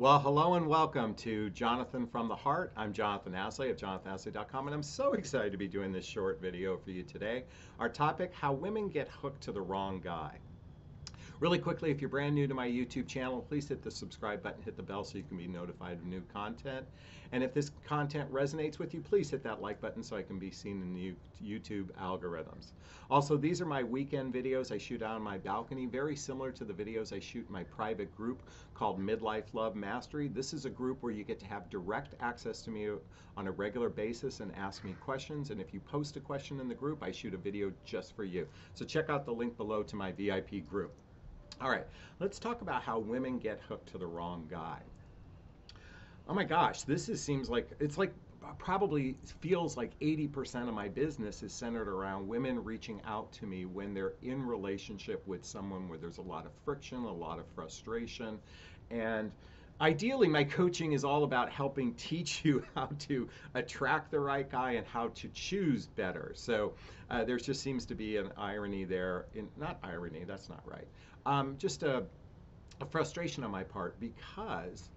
Well, hello and welcome to Jonathon from the Heart. I'm Jonathon Aslay of jonathonaslay.com, and I'm so excited to be doing this short video for you today. Our topic How Women Get Hooked to the Wrong Guy. Really quickly, if you're brand new to my YouTube channel, please hit the subscribe button, hit the bell so you can be notified of new content. And if this content resonates with you, please hit that like button so I can be seen in the YouTube algorithms. Also, these are my weekend videos I shoot out on my balcony, very similar to the videos I shoot in my private group called Midlife Love Mastery. This is a group where you get to have direct access to me on a regular basis and ask me questions. And if you post a question in the group, I shoot a video just for you. So check out the link below to my VIP group. All right, let's talk about how women get hooked to the wrong guy. Oh my gosh, this is, seems like it's like probably feels like 80% of my business is centered around women reaching out to me when they're in relationship with someone where there's a lot of friction, a lot of frustration, and ideally my coaching is all about helping teach you how to attract the right guy and how to choose better so uh, there just seems to be an irony there in not irony that's not right um, just a, a frustration on my part because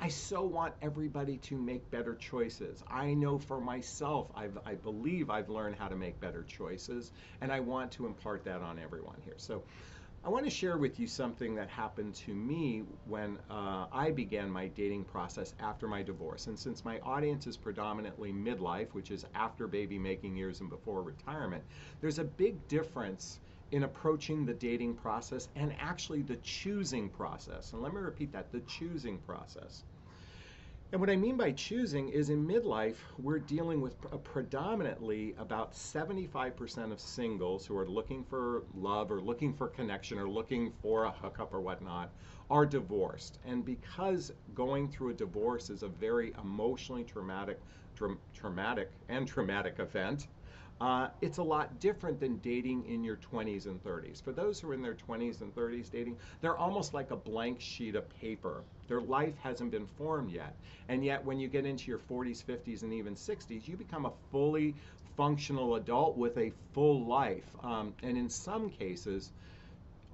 I so want everybody to make better choices. I know for myself, I've, I believe I've learned how to make better choices, and I want to impart that on everyone here. So I want to share with you something that happened to me when uh, I began my dating process after my divorce. And since my audience is predominantly midlife, which is after baby making years and before retirement, there's a big difference in approaching the dating process and actually the choosing process. And let me repeat that the choosing process. And what I mean by choosing is in midlife, we're dealing with predominantly about 75% of singles who are looking for love or looking for connection or looking for a hookup or whatnot are divorced. And because going through a divorce is a very emotionally traumatic, tra- traumatic and traumatic event, uh, it's a lot different than dating in your 20s and 30s. For those who are in their 20s and 30s dating, they're almost like a blank sheet of paper. Their life hasn't been formed yet. And yet, when you get into your 40s, 50s, and even 60s, you become a fully functional adult with a full life. Um, and in some cases,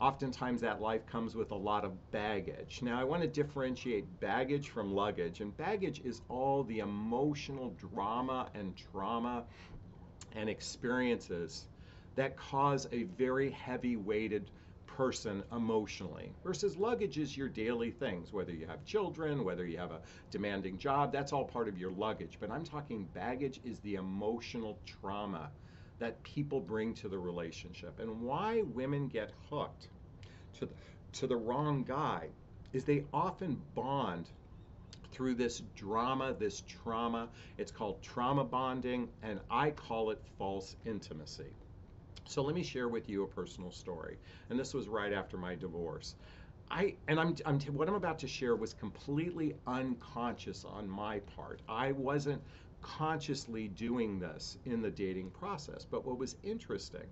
oftentimes that life comes with a lot of baggage. Now, I want to differentiate baggage from luggage, and baggage is all the emotional drama and trauma and experiences that cause a very heavy weighted person emotionally versus luggage is your daily things whether you have children whether you have a demanding job that's all part of your luggage but i'm talking baggage is the emotional trauma that people bring to the relationship and why women get hooked to the, to the wrong guy is they often bond through this drama, this trauma. It's called trauma bonding, and I call it false intimacy. So let me share with you a personal story. And this was right after my divorce. I and I'm, I'm what I'm about to share was completely unconscious on my part. I wasn't consciously doing this in the dating process. But what was interesting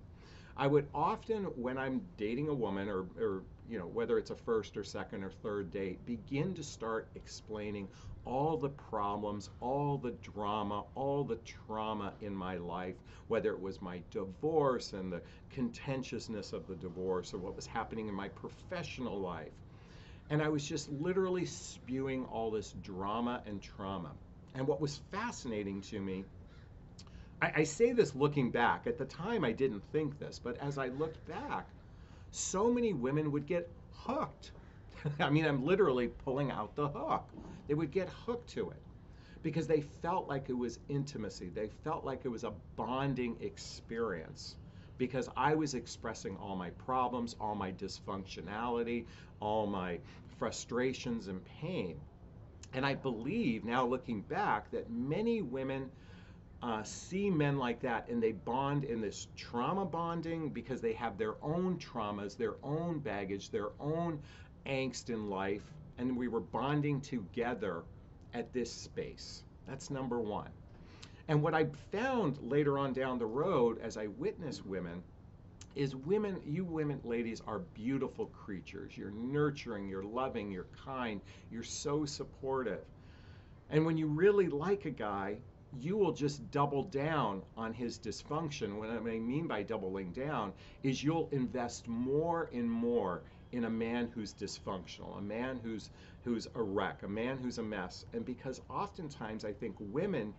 I would often, when I'm dating a woman, or, or you know, whether it's a first or second or third date, begin to start explaining all the problems, all the drama, all the trauma in my life, whether it was my divorce and the contentiousness of the divorce, or what was happening in my professional life. And I was just literally spewing all this drama and trauma. And what was fascinating to me I, I say this looking back. At the time, I didn't think this, but as I looked back, so many women would get hooked. I mean, I'm literally pulling out the hook. They would get hooked to it because they felt like it was intimacy. They felt like it was a bonding experience because I was expressing all my problems, all my dysfunctionality, all my frustrations and pain. And I believe now looking back that many women uh, see men like that and they bond in this trauma bonding because they have their own traumas, their own baggage, their own angst in life, and we were bonding together at this space. That's number one. And what I found later on down the road as I witnessed women is women, you women, ladies, are beautiful creatures. You're nurturing, you're loving, you're kind, you're so supportive. And when you really like a guy, you will just double down on his dysfunction. What I mean by doubling down is you'll invest more and more in a man who's dysfunctional, a man who's who's a wreck, a man who's a mess. And because oftentimes I think women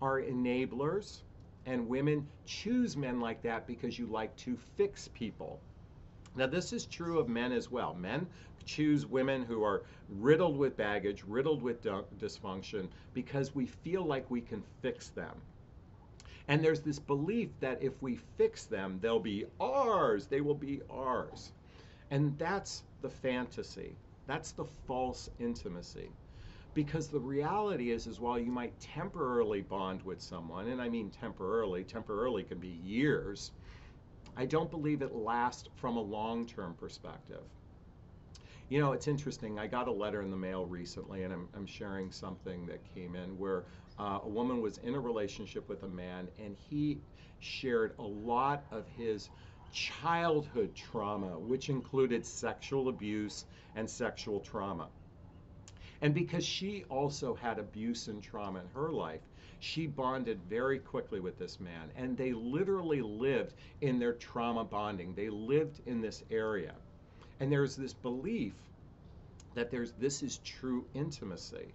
are enablers and women choose men like that because you like to fix people. Now, this is true of men as well. Men choose women who are riddled with baggage, riddled with dysfunction, because we feel like we can fix them. And there's this belief that if we fix them, they'll be ours, they will be ours. And that's the fantasy. That's the false intimacy because the reality is is while you might temporarily bond with someone and i mean temporarily temporarily can be years i don't believe it lasts from a long-term perspective. You know it's interesting. I got a letter in the mail recently and i'm, I'm sharing something that came in where uh, a woman was in a relationship with a man and he shared a lot of his childhood trauma which included sexual abuse and sexual trauma. And because she also had abuse and trauma in her life, she bonded very quickly with this man. And they literally lived in their trauma bonding. They lived in this area. And there's this belief that there's this is true intimacy.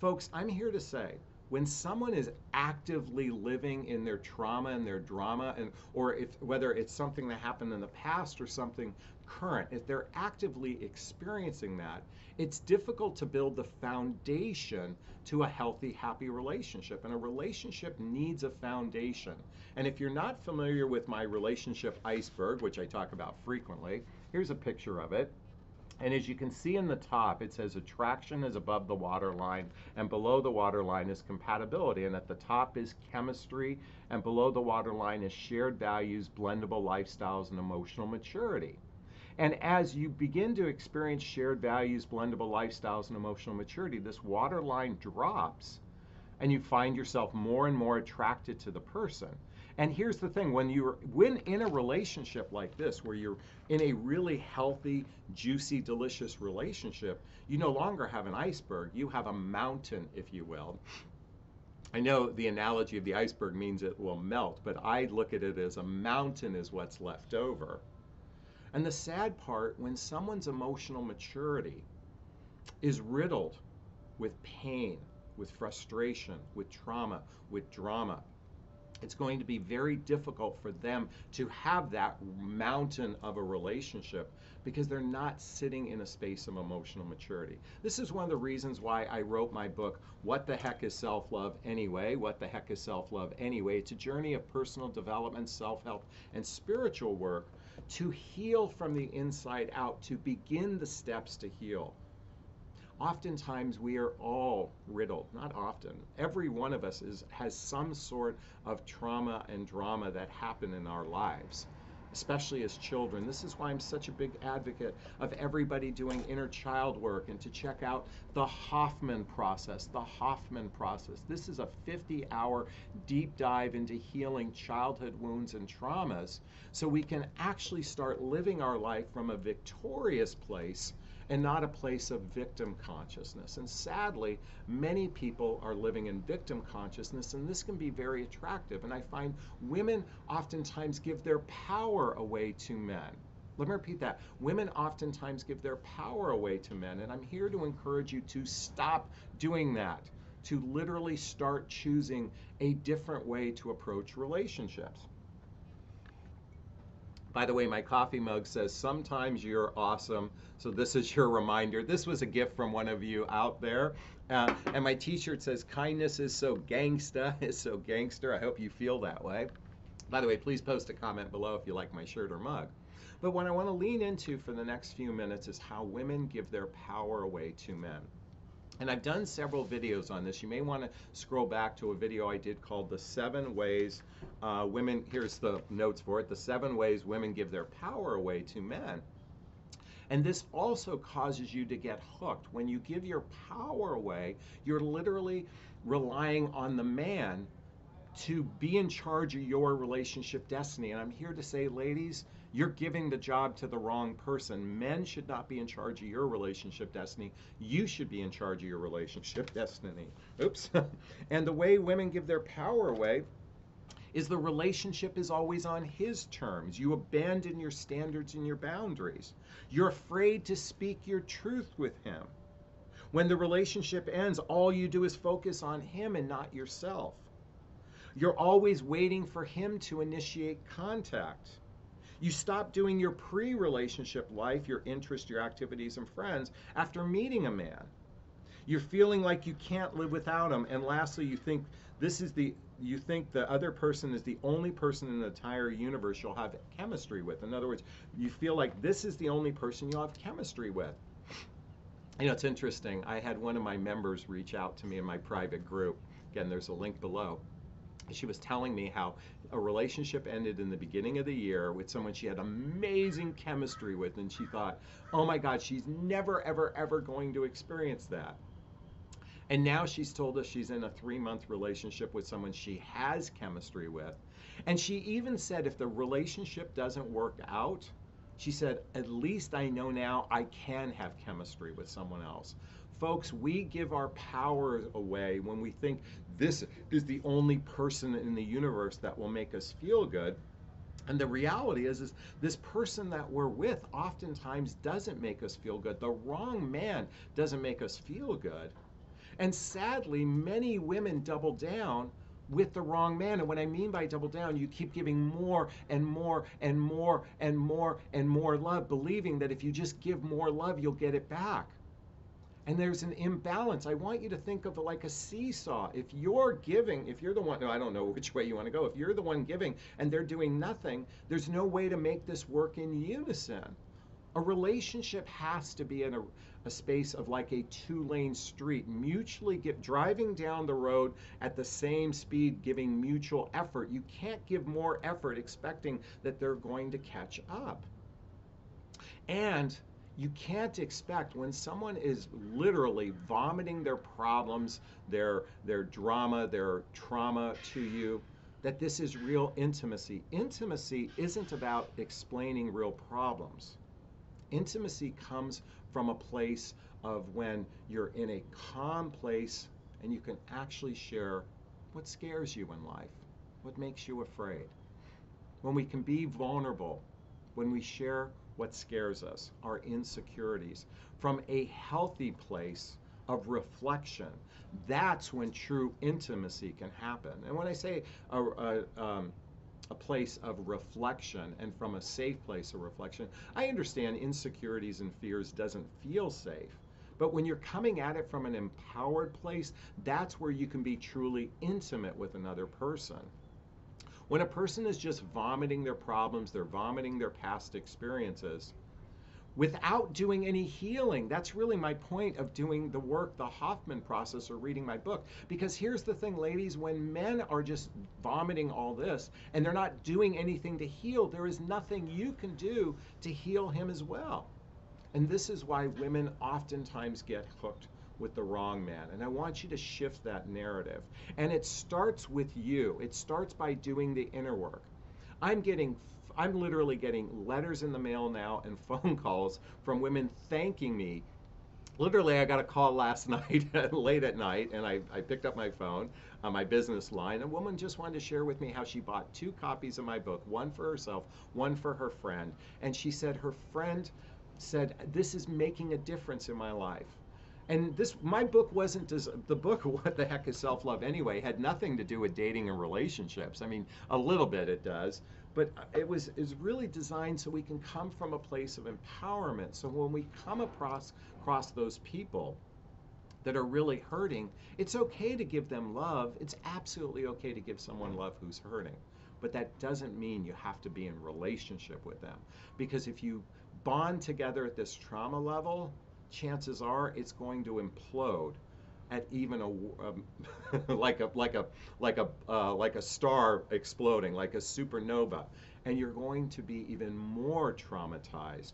Folks, I'm here to say when someone is actively living in their trauma and their drama and or if whether it's something that happened in the past or something current if they're actively experiencing that it's difficult to build the foundation to a healthy happy relationship and a relationship needs a foundation and if you're not familiar with my relationship iceberg which i talk about frequently here's a picture of it and as you can see in the top, it says attraction is above the waterline, and below the waterline is compatibility. And at the top is chemistry, and below the waterline is shared values, blendable lifestyles, and emotional maturity. And as you begin to experience shared values, blendable lifestyles, and emotional maturity, this waterline drops, and you find yourself more and more attracted to the person. And here's the thing when you're when in a relationship like this, where you're in a really healthy, juicy, delicious relationship, you no longer have an iceberg, you have a mountain, if you will. I know the analogy of the iceberg means it will melt, but I look at it as a mountain is what's left over. And the sad part, when someone's emotional maturity is riddled with pain, with frustration, with trauma, with drama, it's going to be very difficult for them to have that mountain of a relationship because they're not sitting in a space of emotional maturity. This is one of the reasons why I wrote my book, What the Heck is Self Love Anyway? What the Heck is Self Love Anyway? It's a journey of personal development, self help, and spiritual work to heal from the inside out, to begin the steps to heal. Oftentimes we are all riddled not often. Every one of us is has some sort of trauma and drama that happen in our lives especially as children. This is why i'm such a big advocate of everybody doing inner child work and to check out the hoffman process the hoffman process. This is a 50 hour deep dive into healing childhood wounds and traumas so we can actually start living our life from a victorious place and not a place of victim consciousness. And sadly, many people are living in victim consciousness, and this can be very attractive. And I find women oftentimes give their power away to men. Let me repeat that. Women oftentimes give their power away to men, and I'm here to encourage you to stop doing that, to literally start choosing a different way to approach relationships. By the way, my coffee mug says, Sometimes you're awesome. So this is your reminder. This was a gift from one of you out there. Uh, and my t shirt says, Kindness is so gangsta, is so gangster. I hope you feel that way. By the way, please post a comment below if you like my shirt or mug. But what I want to lean into for the next few minutes is how women give their power away to men. And I've done several videos on this. You may want to scroll back to a video I did called The Seven Ways uh, Women, here's the notes for it, The Seven Ways Women Give Their Power Away to Men. And this also causes you to get hooked. When you give your power away, you're literally relying on the man to be in charge of your relationship destiny. And I'm here to say, ladies, you're giving the job to the wrong person. Men should not be in charge of your relationship destiny. You should be in charge of your relationship destiny. Oops. and the way women give their power away is the relationship is always on his terms. You abandon your standards and your boundaries. You're afraid to speak your truth with him. When the relationship ends, all you do is focus on him and not yourself. You're always waiting for him to initiate contact. You stop doing your pre relationship life, your interests, your activities, and friends after meeting a man. You're feeling like you can't live without him. And lastly, you think this is the you think the other person is the only person in the entire universe you'll have chemistry with. In other words, you feel like this is the only person you'll have chemistry with. You know, it's interesting. I had one of my members reach out to me in my private group. Again, there's a link below. She was telling me how a relationship ended in the beginning of the year with someone she had amazing chemistry with, and she thought, oh my God, she's never, ever, ever going to experience that. And now she's told us she's in a three month relationship with someone she has chemistry with. And she even said if the relationship doesn't work out, she said, at least I know now I can have chemistry with someone else. Folks, we give our power away when we think this is the only person in the universe that will make us feel good. And the reality is, is this person that we're with oftentimes doesn't make us feel good. The wrong man doesn't make us feel good. And sadly, many women double down with the wrong man. And what I mean by double down, you keep giving more and more and more and more and more love, believing that if you just give more love, you'll get it back. And there's an imbalance. I want you to think of it like a seesaw. If you're giving, if you're the one, no, I don't know which way you want to go. If you're the one giving and they're doing nothing, there's no way to make this work in unison. A relationship has to be in a, a space of like a two lane street, mutually get, driving down the road at the same speed, giving mutual effort. You can't give more effort expecting that they're going to catch up. And you can't expect when someone is literally vomiting their problems, their their drama, their trauma to you, that this is real intimacy. Intimacy isn't about explaining real problems. Intimacy comes from a place of when you're in a calm place and you can actually share what scares you in life, what makes you afraid. When we can be vulnerable, when we share what scares us, our insecurities, from a healthy place of reflection, that's when true intimacy can happen. And when I say a, a, um, a place of reflection and from a safe place of reflection. I understand insecurities and fears doesn't feel safe. But when you're coming at it from an empowered place, that's where you can be truly intimate with another person. When a person is just vomiting their problems, they're vomiting their past experiences, without doing any healing. That's really my point of doing the work, the Hoffman process, or reading my book. Because here's the thing, ladies when men are just vomiting all this and they're not doing anything to heal, there is nothing you can do to heal him as well. And this is why women oftentimes get hooked with the wrong man. And I want you to shift that narrative. And it starts with you, it starts by doing the inner work. I'm getting I'm literally getting letters in the mail now and phone calls from women thanking me. Literally, I got a call last night, late at night, and I, I picked up my phone on my business line. A woman just wanted to share with me how she bought two copies of my book, one for herself, one for her friend. And she said her friend said, This is making a difference in my life and this my book wasn't as the book what the heck is self-love anyway had nothing to do with dating and relationships. I mean a little bit it does but uh, it was is really designed so we can come from a place of empowerment. So when we come across across those people that are really hurting it's okay to give them love. It's absolutely okay to give someone love who's hurting. But that doesn't mean you have to be in relationship with them. Because if you bond together at this trauma level chances are it's going to implode at even a um, like a like a like a uh, like a star exploding, like a supernova, and you're going to be even more traumatized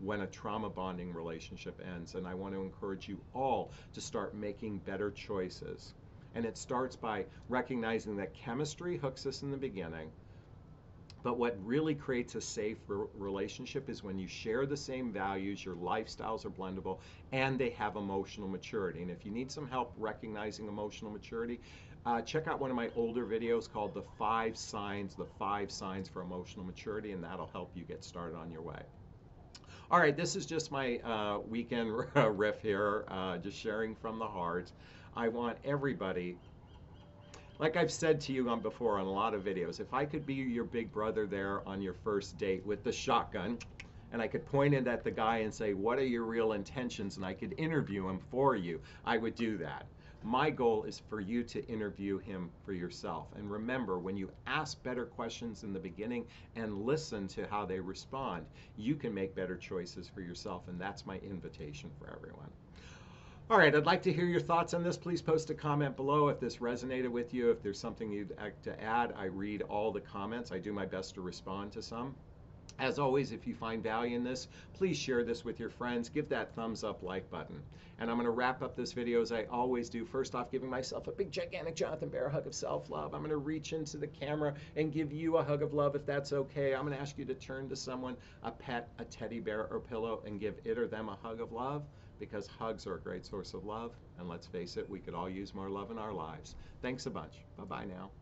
when a trauma bonding relationship ends. And I want to encourage you all to start making better choices. And it starts by recognizing that chemistry hooks us in the beginning but what really creates a safe re- relationship is when you share the same values, your lifestyles are blendable, and they have emotional maturity. And if you need some help recognizing emotional maturity, uh, check out one of my older videos called The Five Signs, The Five Signs for Emotional Maturity, and that'll help you get started on your way. All right, this is just my uh, weekend riff here, uh, just sharing from the heart. I want everybody, like I've said to you on before on a lot of videos, if I could be your big brother there on your first date with the shotgun, and I could point it at the guy and say, What are your real intentions? And I could interview him for you, I would do that. My goal is for you to interview him for yourself. And remember, when you ask better questions in the beginning and listen to how they respond, you can make better choices for yourself. And that's my invitation for everyone. All right, I'd like to hear your thoughts on this. Please post a comment below if this resonated with you. If there's something you'd like to add, I read all the comments. I do my best to respond to some. As always, if you find value in this, please share this with your friends. Give that thumbs up like button. And I'm going to wrap up this video as I always do. First off, giving myself a big, gigantic Jonathon Bear hug of self-love. I'm going to reach into the camera and give you a hug of love if that's okay. I'm going to ask you to turn to someone, a pet, a teddy bear, or pillow, and give it or them a hug of love because hugs are a great source of love. And let's face it, we could all use more love in our lives. Thanks a bunch. Bye-bye now.